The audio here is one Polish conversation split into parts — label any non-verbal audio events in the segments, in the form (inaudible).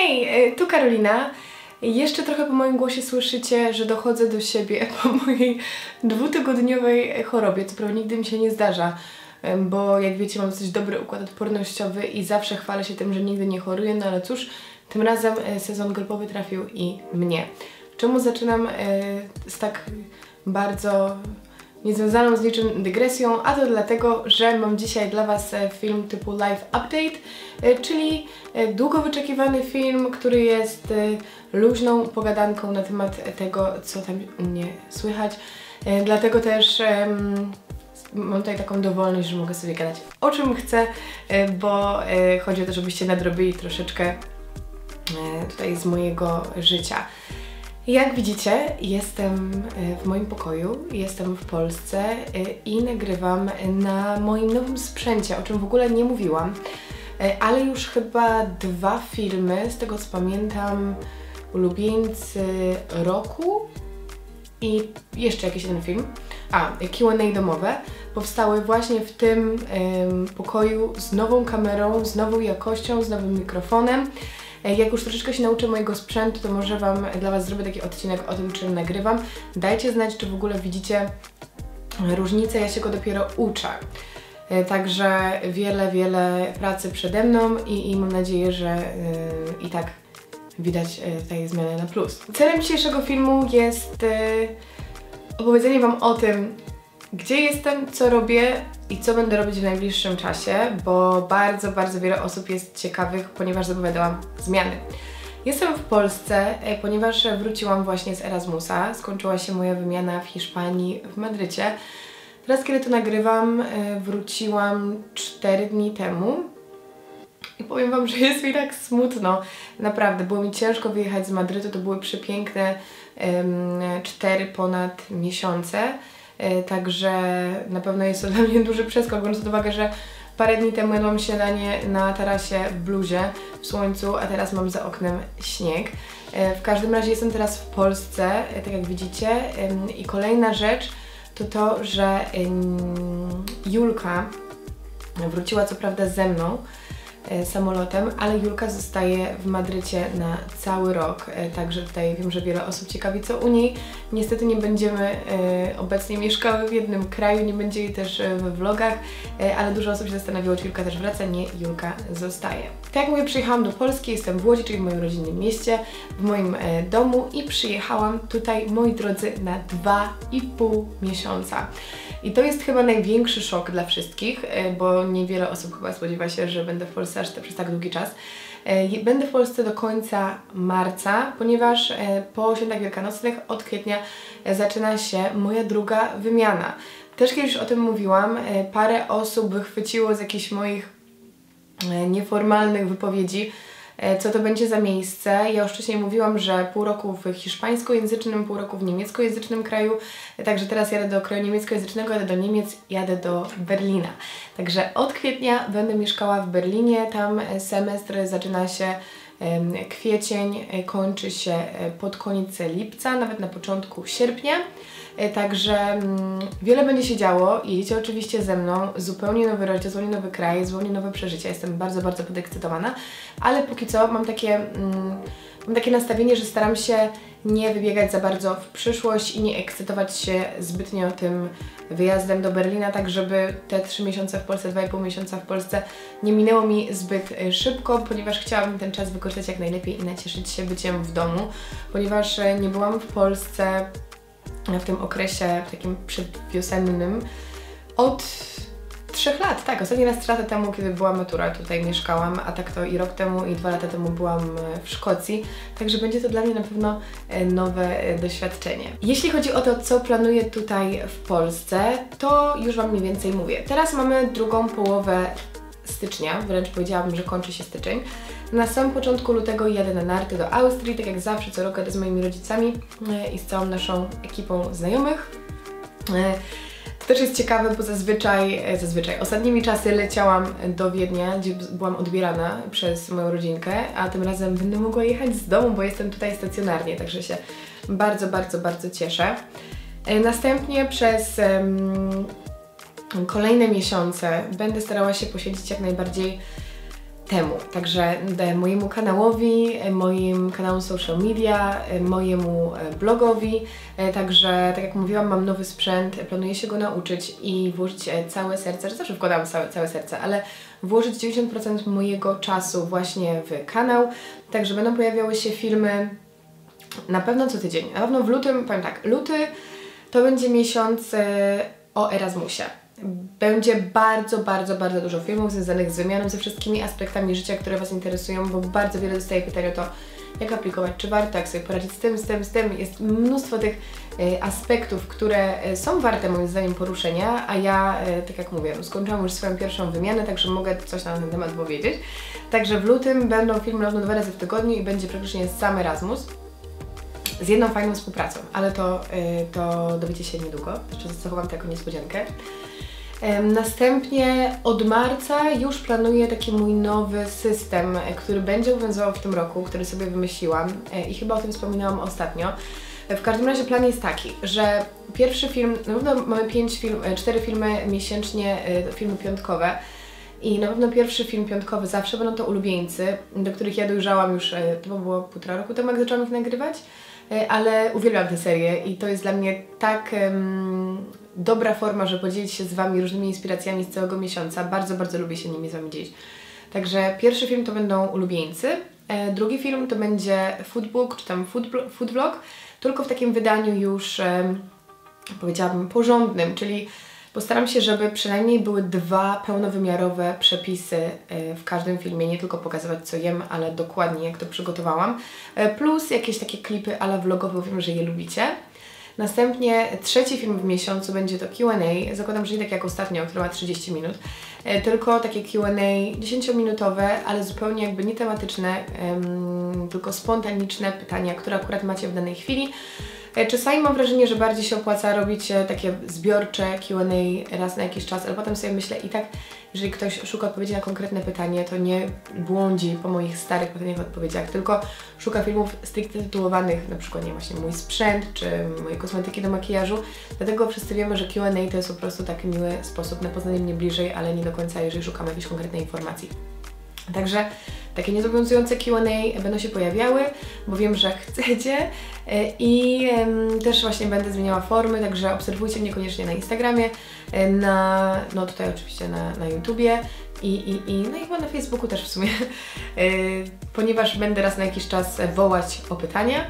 Hej, y, tu Karolina. Jeszcze trochę po moim głosie słyszycie, że dochodzę do siebie (laughs) po mojej dwutygodniowej chorobie. To prawda nigdy mi się nie zdarza, bo jak wiecie mam dosyć dobry układ odpornościowy i zawsze chwalę się tym, że nigdy nie choruję, no ale cóż, tym razem y, sezon grypowy trafił i mnie. Czemu zaczynam z tak bardzo niezwiązaną z niczym dygresją, a to dlatego, że mam dzisiaj dla Was e, film typu Live Update, e, czyli e, długo wyczekiwany film, który jest luźną pogadanką na temat tego, co tam u mnie słychać. Dlatego też mam tutaj taką dowolność, że mogę sobie gadać o czym chcę, bo chodzi o to, żebyście nadrobili troszeczkę tutaj z mojego życia. Jak widzicie, jestem e, w moim pokoju, jestem w Polsce e, i nagrywam na moim nowym sprzęcie, o czym w ogóle nie mówiłam, e, ale już chyba dwa filmy, z tego co pamiętam, ulubieńcy roku i jeszcze jakiś jeden film, a Q&A domowe, powstały właśnie w tym pokoju z nową kamerą, z nową jakością, z nowym mikrofonem. E, jak już troszeczkę się nauczę mojego sprzętu, to może Wam, dla Was zrobię taki odcinek o tym, czym nagrywam. Dajcie znać, czy w ogóle widzicie różnicę, ja się go dopiero uczę. E, także wiele, wiele pracy przede mną i, i mam nadzieję, że yy, i tak widać yy, tutaj zmianę na plus. Celem dzisiejszego filmu jest yy, opowiedzenie Wam o tym, gdzie jestem, co robię i co będę robić w najbliższym czasie, bo bardzo, bardzo wiele osób jest ciekawych, ponieważ zapowiadałam zmiany. Jestem w Polsce, e, ponieważ wróciłam właśnie z Erasmusa. Skończyła się moja wymiana w Hiszpanii, w Madrycie. Teraz, kiedy to nagrywam, e, wróciłam 4 dni temu. I powiem Wam, że (laughs) jest mi tak smutno. Naprawdę, było mi ciężko wyjechać z Madrytu. To były przepiękne um, 4 ponad miesiące. E, także na pewno jest to dla mnie duży przeskok, biorąc pod uwagę, że parę dni temu jadłam śniadanie na tarasie w bluzie, w słońcu, a teraz mam za oknem śnieg. E, w każdym razie jestem teraz w Polsce, e, tak jak widzicie i kolejna rzecz to to, że Julka wróciła co prawda ze mną, samolotem, ale Julka zostaje w Madrycie na cały rok, e, także tutaj wiem, że wiele osób ciekawi co u niej. Niestety nie będziemy e, obecnie mieszkały w jednym kraju, nie będzie jej też we vlogach, ale dużo osób się zastanawiało, czy Julka też wraca. Nie, Julka zostaje. Tak jak mówię, przyjechałam do Polski, jestem w Łodzi, czyli w moim rodzinnym mieście, w moim domu i przyjechałam tutaj, moi drodzy, na dwa i pół miesiąca. I to jest chyba największy szok dla wszystkich, bo niewiele osób chyba spodziewa się, że będę w Polsce aż przez tak długi czas. E, będę w Polsce do końca marca, ponieważ e, po świętach wielkanocnych od kwietnia e, zaczyna się moja druga wymiana. Też kiedyś o tym mówiłam, parę osób wychwyciło z jakichś moich nieformalnych wypowiedzi, E, co to będzie za miejsce. Ja już wcześniej mówiłam, że pół roku w hiszpańskojęzycznym, pół roku w niemieckojęzycznym kraju, e, także teraz jadę do kraju niemieckojęzycznego, jadę do Niemiec, jadę do Berlina. Także od kwietnia będę mieszkała w Berlinie, tam e, semestr zaczyna się kwiecień, kończy się pod koniec lipca, nawet na początku sierpnia. E, także mm, wiele będzie się działo. Jedziecie oczywiście ze mną. Zupełnie nowy rodzic, zupełnie nowy kraj, zupełnie nowe przeżycia. Jestem bardzo, bardzo podekscytowana. Ale póki co mam takie, mm, mam takie nastawienie, że staram się nie wybiegać za bardzo w przyszłość i nie ekscytować się zbytnio tym wyjazdem do Berlina, tak żeby te 3 miesiące w Polsce, 2,5 miesiąca w Polsce nie minęło mi zbyt e, szybko, ponieważ chciałabym ten czas wykorzystać jak najlepiej i nacieszyć się byciem w domu, ponieważ e, nie byłam w Polsce w tym okresie takim przedwiosennym od trzech lat, tak. Ostatni raz trzy lata temu, kiedy była matura, tutaj mieszkałam, a tak to i rok temu, i dwa lata temu byłam e, w Szkocji, także będzie to dla mnie na pewno e, nowe e, doświadczenie. Jeśli chodzi o to, co planuję tutaj w Polsce, to już Wam mniej więcej mówię. Teraz mamy drugą połowę stycznia, wręcz powiedziałabym, że kończy się styczeń. Na samym początku lutego jadę na narty do Austrii, tak jak zawsze, co roku z moimi rodzicami e, i z całą naszą ekipą znajomych. E, to też jest ciekawe, bo zazwyczaj, e, zazwyczaj ostatnimi czasy leciałam do Wiednia, gdzie byłam odbierana przez moją rodzinkę, a tym razem będę mogła jechać z domu, bo jestem tutaj stacjonarnie, także się bardzo, bardzo, bardzo cieszę. Następnie przez kolejne miesiące będę starała się posiedzieć jak najbardziej temu. Także mojemu kanałowi, moim kanałom social media, mojemu blogowi. Także, tak jak mówiłam, mam nowy sprzęt, planuję się go nauczyć i włożyć całe serce, że zawsze wkładam całe, całe serce, ale włożyć 90% mojego czasu właśnie w kanał. Także będą pojawiały się filmy na pewno co tydzień. Na pewno w lutym, powiem tak, luty to będzie miesiąc o Erasmusie. Będzie bardzo, bardzo, bardzo dużo filmów związanych z wymianą, ze wszystkimi aspektami życia, które Was interesują, bo bardzo wiele dostaję pytań o to, jak aplikować, czy warto, jak sobie poradzić z tym, z tym, z tym. Jest mnóstwo tych y, aspektów, które y, są warte moim zdaniem poruszenia, a ja, y, tak jak mówię, skończyłam już swoją pierwszą wymianę, także mogę coś na ten temat powiedzieć. Także w lutym będą filmy równo dwa razy w tygodniu i będzie praktycznie sam Erasmus z jedną fajną współpracą, ale to, to dowiecie się niedługo, jeszcze zachowam to jako niespodziankę. Następnie od marca już planuję taki mój nowy system, e, który będzie obowiązywał w tym roku, który sobie wymyśliłam e, i chyba o tym wspominałam ostatnio. E, w każdym razie plan jest taki, że pierwszy film, na pewno mamy pięć film, cztery filmy miesięcznie, filmy piątkowe. I na pewno pierwszy film piątkowy zawsze będą to ulubieńcy, do których ja dojrzałam już, to było półtora roku temu, jak zaczęłam ich nagrywać, ale uwielbiam tę serię i to jest dla mnie tak dobra forma, żeby podzielić się z Wami różnymi inspiracjami z całego miesiąca. Bardzo, bardzo lubię się nimi z Wami dzielić. Także pierwszy film to będą ulubieńcy, e, drugi film to będzie foodbook, czy tam food, food vlog, tylko w takim wydaniu już e, powiedziałabym porządnym, czyli postaram się, żeby przynajmniej były dwa pełnowymiarowe przepisy e, w każdym filmie, nie tylko pokazywać co jem, ale dokładnie jak to przygotowałam, e, plus jakieś takie klipy ale vlogowe, wiem, że je lubicie. Następnie trzeci film w miesiącu będzie to Q&A. Zakładam, że nie tak jak ostatnio, który ma 30 minut, e, tylko takie Q&A 10-minutowe, ale zupełnie jakby nie tematyczne, tylko spontaniczne pytania, które akurat macie w danej chwili. E, czasami mam wrażenie, że bardziej się opłaca robić e, takie zbiorcze Q&A raz na jakiś czas, ale potem sobie myślę i tak, jeżeli ktoś szuka odpowiedzi na konkretne pytanie, to nie błądzi po moich starych pytaniach odpowiedziach, tylko szuka filmów stricte tytułowanych, na przykład nie właśnie mój sprzęt, czy moje kosmetyki do makijażu. Dlatego wszyscy wiemy, że Q&A to jest po prostu taki miły sposób na poznanie mnie bliżej, ale nie do końca, jeżeli szukamy jakiejś konkretnej informacji. Także takie niezobowiązujące Q&A będą się pojawiały, bo wiem, że chcecie i też właśnie będę zmieniała formy, także obserwujcie mnie koniecznie na Instagramie, e, na, no tutaj oczywiście na, na YouTubie i, i, i no i chyba na Facebooku też w sumie, (laughs) e, ponieważ będę raz na jakiś czas wołać o pytania,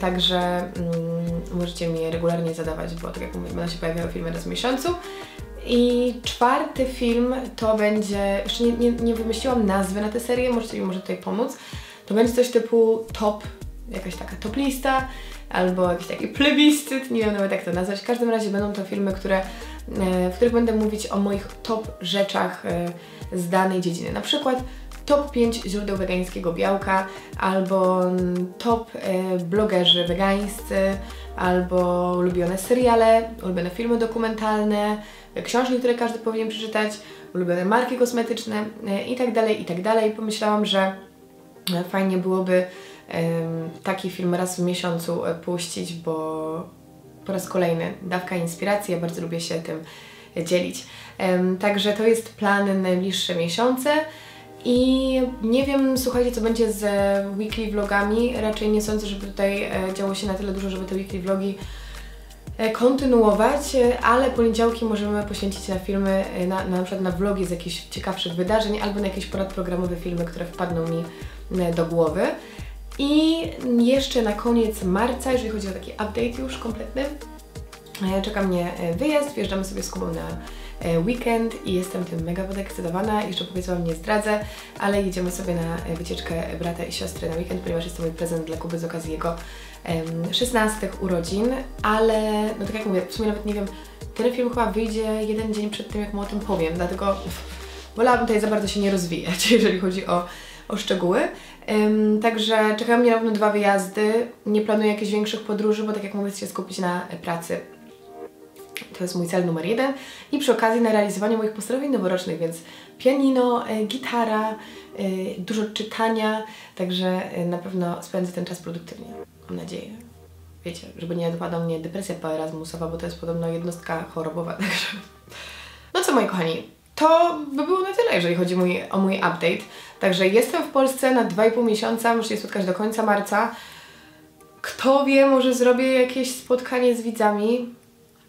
także mm, możecie mi je regularnie zadawać, bo tak jak mówię, będą się pojawiały filmy raz w miesiącu. I czwarty film to będzie, jeszcze nie, nie, nie wymyśliłam nazwy na tę serię, możecie mi może tutaj pomóc. To będzie coś typu top, jakaś taka top lista, albo jakiś taki plebiscyt, nie wiem nawet jak to nazwać. W każdym razie będą to filmy, które, e, w których będę mówić o moich top rzeczach e, z danej dziedziny. Na przykład top 5 źródeł wegańskiego białka, albo mm, top e, blogerzy wegańscy, albo ulubione seriale, ulubione filmy dokumentalne, książki, które każdy powinien przeczytać, ulubione marki kosmetyczne e, i tak tak. Pomyślałam, że fajnie byłoby taki film raz w miesiącu e, puścić, bo po raz kolejny dawka inspiracji, ja bardzo lubię się tym dzielić. Także to jest plan na najbliższe miesiące. I nie wiem, słuchajcie, co będzie z weekly vlogami. Raczej nie sądzę, żeby tutaj działo się na tyle dużo, żeby te weekly vlogi E, kontynuować, e, ale poniedziałki możemy poświęcić na filmy, e, na, na przykład na vlogi z jakichś ciekawszych wydarzeń albo na jakieś porad programowe filmy, które wpadną mi do głowy. I jeszcze na koniec marca, jeżeli chodzi o taki update już kompletny, czeka mnie wyjazd, wjeżdżamy sobie z Kubą na weekend i jestem tym mega podekscytowana. Jeszcze powiedz Wam nie zdradzę, ale jedziemy sobie na wycieczkę brata i siostry na weekend, ponieważ jest to mój prezent dla Kuby z okazji jego 16 urodzin, ale no tak jak mówię, w sumie nawet nie wiem, ten film chyba wyjdzie jeden dzień przed tym, jak mu o tym powiem, dlatego wolałabym tutaj za bardzo się nie rozwijać, (laughs) jeżeli chodzi o, o szczegóły. Także czekają mnie pewno dwa wyjazdy, nie planuję jakichś większych podróży, bo tak jak mówię, chcę się skupić na pracy. To jest mój cel numer jeden. I przy okazji na realizowanie moich postanowień noworocznych, więc pianino, e, gitara, e, dużo czytania, także e, na pewno spędzę ten czas produktywnie. Mam nadzieję. Wiecie, żeby nie dopadła mnie depresja poerasmusowa, bo to jest podobno jednostka chorobowa, (laughs) także... No co moi kochani, to by było na tyle, jeżeli chodzi mój, o mój update. Także jestem w Polsce na 2,5 miesiąca, muszę się spotkać do końca marca. Kto wie, może zrobię jakieś spotkanie z widzami.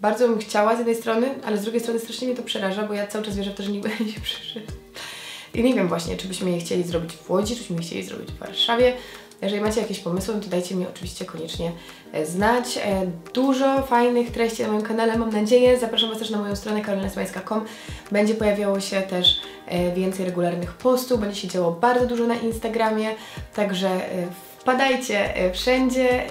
Bardzo bym chciała z jednej strony, ale z drugiej strony strasznie mnie to przeraża, bo ja cały czas wierzę w to, że nikt będzie przyszedł. I nie wiem właśnie, czy byśmy je chcieli zrobić w Łodzi, czy byśmy je chcieli zrobić w Warszawie. Jeżeli macie jakieś pomysły, to dajcie mi oczywiście koniecznie e, znać. E, Dużo fajnych treści na moim kanale, mam nadzieję. Zapraszam Was też na moją stronę karolinasmańska.com. Będzie pojawiało się też e, więcej regularnych postów, będzie się działo bardzo dużo na Instagramie, także wpadajcie wszędzie.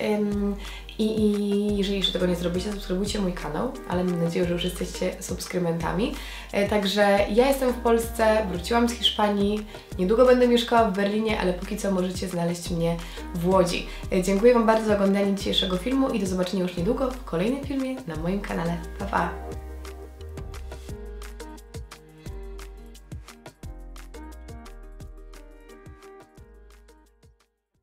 I, I jeżeli jeszcze tego nie zrobicie, subskrybujcie mój kanał, ale mam nadzieję, że już jesteście subskrybentami. E, Także ja jestem w Polsce, wróciłam z Hiszpanii, niedługo będę mieszkała w Berlinie, ale póki co możecie znaleźć mnie w Łodzi. E, Dziękuję Wam bardzo za oglądanie dzisiejszego filmu i do zobaczenia już niedługo w kolejnym filmie na moim kanale. Pa, pa!